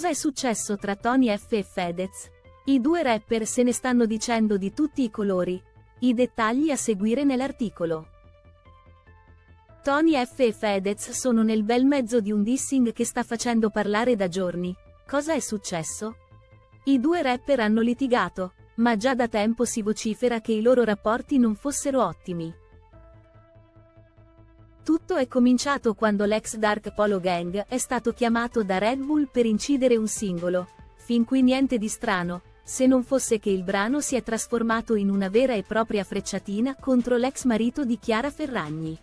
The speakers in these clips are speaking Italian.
cosa è successo tra Tony F e Fedez? I due rapper se ne stanno dicendo di tutti i colori. I dettagli a seguire nell'articolo. Tony F e Fedez sono nel bel mezzo di un dissing che sta facendo parlare da giorni. Cosa è successo? I due rapper hanno litigato, ma già da tempo si vocifera che i loro rapporti non fossero ottimi. Tutto è cominciato quando l'ex Dark Polo Gang è stato chiamato da Red Bull per incidere un singolo, fin qui niente di strano, se non fosse che il brano si è trasformato in una vera e propria frecciatina contro l'ex marito di Chiara Ferragni.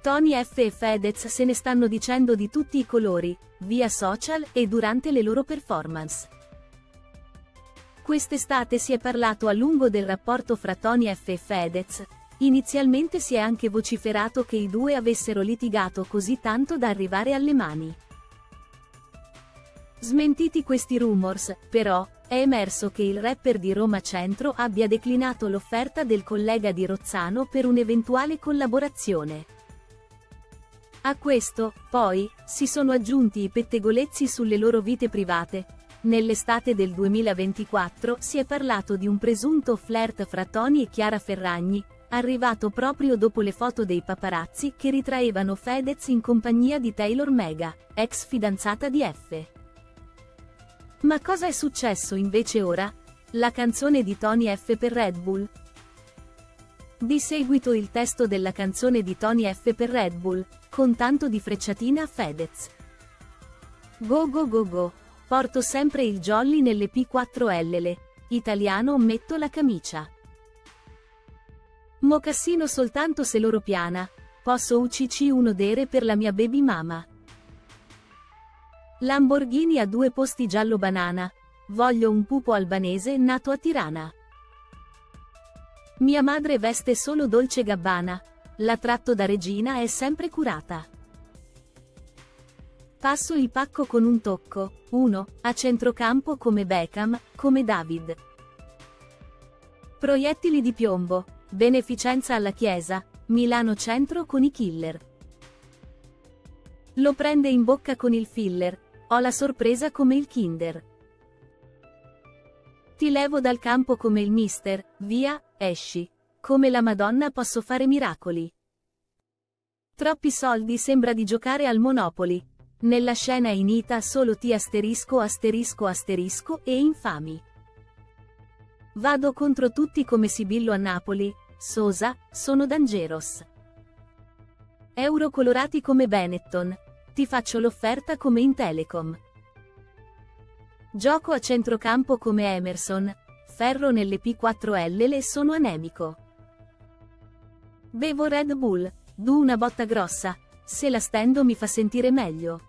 Tony F e Fedez se ne stanno dicendo di tutti i colori, via social e durante le loro performance. Quest'estate si è parlato a lungo del rapporto fra Tony F e Fedez, inizialmente si è anche vociferato che i due avessero litigato così tanto da arrivare alle mani. Smentiti questi rumors, però, è emerso che il rapper di Roma Centro abbia declinato l'offerta del collega di Rozzano per un'eventuale collaborazione. A questo, poi, si sono aggiunti i pettegolezzi sulle loro vite private. Nell'estate del 2024 si è parlato di un presunto flirt fra Tony e Chiara Ferragni, arrivato proprio dopo le foto dei paparazzi che ritraevano Fedez in compagnia di Taylor Mega, ex fidanzata di F. Ma cosa è successo invece ora? La canzone di Tony F per Red Bull? Di seguito il testo della canzone di Tony F per Red Bull, con tanto di frecciatina a Fedez. Go go go go. Porto sempre il jolly nelle P4L. Italiano metto la camicia. Mocassino soltanto se loro piana. Posso UCC un odere per la mia baby mama. Lamborghini a due posti giallo banana. Voglio un pupo albanese nato a Tirana. Mia madre veste solo dolce gabbana. La tratto da regina è sempre curata. Passo il pacco con un tocco. 1. A centrocampo come Beckham, come David. Proiettili di piombo. Beneficenza alla Chiesa. Milano Centro con i killer. Lo prende in bocca con il filler. Ho la sorpresa come il Kinder. Ti levo dal campo come il mister, via, esci. Come la Madonna posso fare miracoli. Troppi soldi sembra di giocare al Monopoli. Nella scena in Ita solo ti asterisco asterisco asterisco e infami. Vado contro tutti come Sibillo a Napoli, Sosa, sono Dangeros. Euro colorati come Benetton. Ti faccio l'offerta come in Telecom. Gioco a centrocampo come Emerson. Ferro nelle P4L le sono anemico. Bevo Red Bull. Du una botta grossa. Se la stendo mi fa sentire meglio.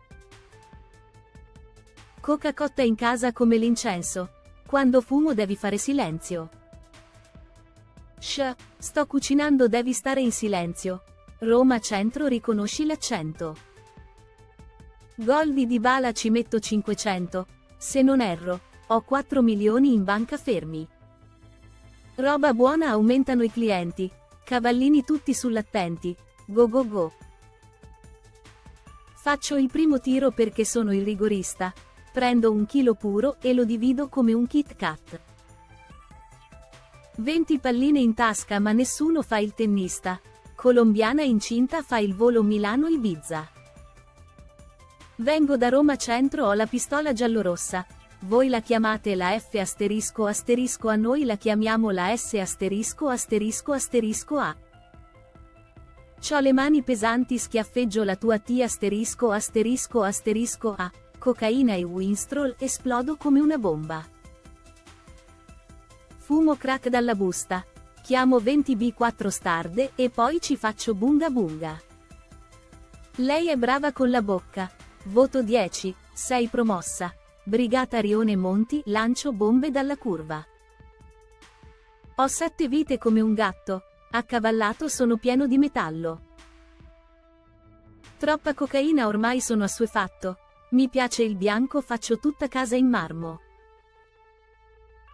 Coca cotta in casa come l'incenso. Quando fumo devi fare silenzio. Sh, sto cucinando devi stare in silenzio. Roma Centro riconosci l'accento. Gol di Dybala ci metto 500. Se non erro, ho 4 milioni in banca fermi. Roba buona aumentano i clienti. Cavallini tutti sull'attenti. Go go go. Faccio il primo tiro perché sono il rigorista. Prendo un chilo puro e lo divido come un Kit Kat. 20 palline in tasca ma nessuno fa il tennista. Colombiana incinta fa il volo Milano-Ibiza. Vengo da Roma Centro ho la pistola giallorossa. Voi la chiamate la F asterisco asterisco a noi la chiamiamo la S asterisco asterisco asterisco A. C'ho le mani pesanti schiaffeggio la tua T asterisco asterisco asterisco A. Cocaina e Winstrol esplodo come una bomba. Fumo crack dalla busta. Chiamo 20B4 starde e poi ci faccio bunga bunga. Lei è brava con la bocca. Voto 10, sei promossa. Brigata Rione Monti, lancio bombe dalla curva. Ho sette vite come un gatto. Accavallato sono pieno di metallo. Troppa cocaina ormai sono assuefatto. Mi piace il bianco faccio tutta casa in marmo.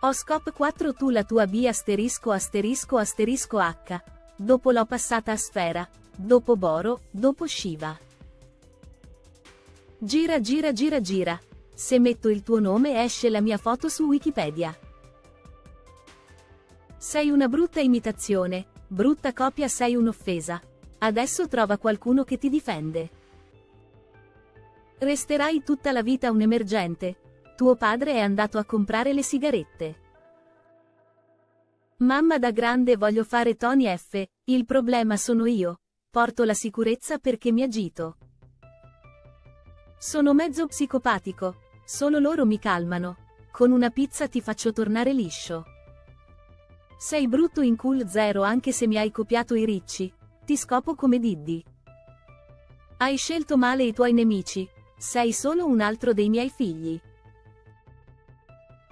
Ho scop 4 tu la tua B asterisco asterisco asterisco H. Dopo l'ho passata a sfera. Dopo boro, dopo Shiva. Gira gira gira gira. Se metto il tuo nome esce la mia foto su Wikipedia. Sei una brutta imitazione, brutta copia sei un'offesa. Adesso trova qualcuno che ti difende. Resterai tutta la vita un emergente. Tuo padre è andato a comprare le sigarette. Mamma da grande voglio fare Tony F, il problema sono io. Porto la sicurezza perché mi agito. Sono mezzo psicopatico. Solo loro mi calmano. Con una pizza ti faccio tornare liscio. Sei brutto in cool zero anche se mi hai copiato i ricci. Ti scopo come Diddy. Hai scelto male i tuoi nemici. Sei solo un altro dei miei figli.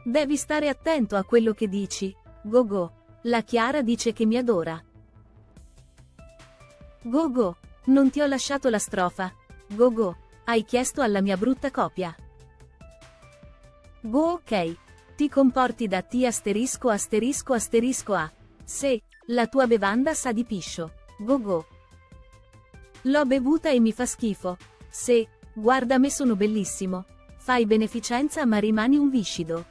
Devi stare attento a quello che dici. Gogo. La Chiara dice che mi adora. Gogo. Non ti ho lasciato la strofa. Gogo. Hai chiesto alla mia brutta copia. Go ok. Ti comporti da T asterisco asterisco asterisco A. Se, la tua bevanda sa di piscio. Go go. L'ho bevuta e mi fa schifo. Se, guarda me sono bellissimo. Fai beneficenza ma rimani un viscido.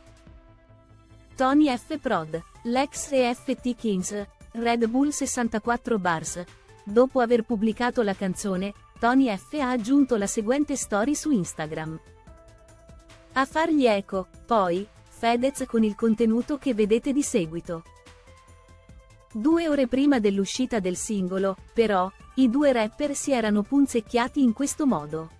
Tony F. Prod, Lex e FT Kings, Red Bull 64 Bars. Dopo aver pubblicato la canzone, Tony F ha aggiunto la seguente story su Instagram. A fargli eco, poi, Fedez con il contenuto che vedete di seguito. Due ore prima dell'uscita del singolo, però, i due rapper si erano punzecchiati in questo modo.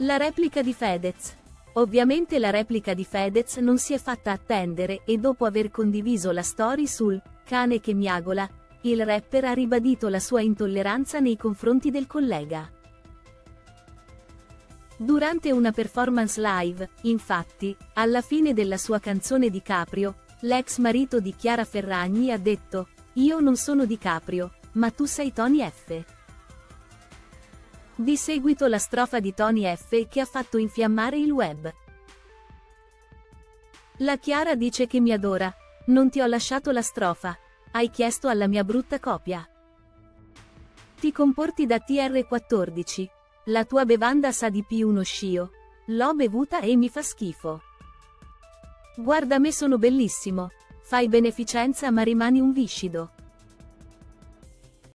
La replica di Fedez. Ovviamente la replica di Fedez non si è fatta attendere e dopo aver condiviso la story sul cane che miagola, il rapper ha ribadito la sua intolleranza nei confronti del collega. Durante una performance live, infatti, alla fine della sua canzone di Caprio, l'ex marito di Chiara Ferragni ha detto, Io non sono di Caprio, ma tu sei Tony F. Di seguito la strofa di Tony F che ha fatto infiammare il web. La Chiara dice che mi adora. Non ti ho lasciato la strofa. Hai chiesto alla mia brutta copia. Ti comporti da TR14. La tua bevanda sa di più uno scio. L'ho bevuta e mi fa schifo. Guarda me sono bellissimo. Fai beneficenza ma rimani un viscido.